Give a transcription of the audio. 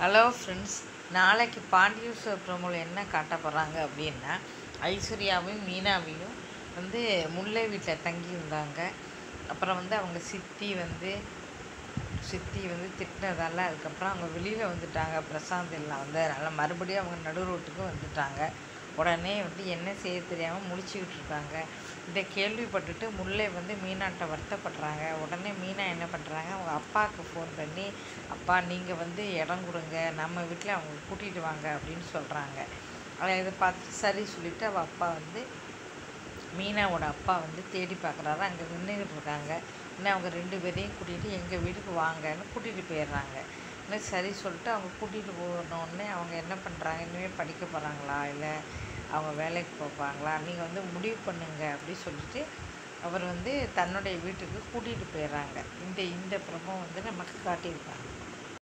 Hello friends நாளைக்கு பாண்டியூர் ப்ரோமோவில் என்ன காட்ட போகிறாங்க அப்படின்னா ஐஸ்வர்யாவையும் மீனாவையும் வந்து முல்லை வீட்டில் தங்கி இருந்தாங்க. அப்புறம் வந்து அவங்க சித்தி வந்து சித்தி வந்து திட்டினதால அதுக்கப்புறம் அவங்க வெளியில் வந்துட்டாங்க. பிரசாந்த் எல்லாம் வந்து அதனால் மறுபடியும் அவங்க நடு ரோட்டுக்கு வந்துட்டாங்க. உடனே வந்து என்ன செய்ய தெரியாமல் முழிச்சுக்கிட்டு இருக்காங்க இதை கேள்விப்பட்டுட்டு முல்லை வந்து மீனாட்ட வருத்தப்படுறாங்க. உடனே மீனா என்ன பண்ணுறாங்க அவங்க அப்பாவுக்கு ஃபோன் பண்ணி அப்பா நீங்கள் வந்து இடம் கொடுங்க. நம்ம வீட்டில் அவங்க கூட்டிகிட்டு வாங்க. அப்படின்னு சொல்கிறாங்க அதை இதை பார்த்து சரி சொல்லிவிட்டு அவள் அப்பா வந்து மீனாவோட அப்பா வந்து தேடி பார்க்குறாரு. அங்கே நின்றுக்கிட்டு இருக்காங்க. இன்னும் அவங்க ரெண்டு பேரையும் கூட்டிகிட்டு எங்கள் வீட்டுக்கு வாங்கன்னு கூட்டிகிட்டு போயிடுறாங்க. இன்னும் சரி சொல்லிட்டு அவங்க கூட்டிகிட்டு போனோடனே அவங்க என்ன பண்ணுறாங்க இனிமேல் படிக்க போகிறாங்களா இல்லை அவங்க வேலைக்கு போவாங்களா? நீங்கள் வந்து முடிவு பண்ணுங்க அப்படி சொல்லிட்டு அவர் வந்து தன்னுடைய வீட்டுக்கு கூட்டிகிட்டு போயிடுறாங்க. இந்த இந்த பிரபம் வந்து நமக்கு காட்டியிருக்காங்க.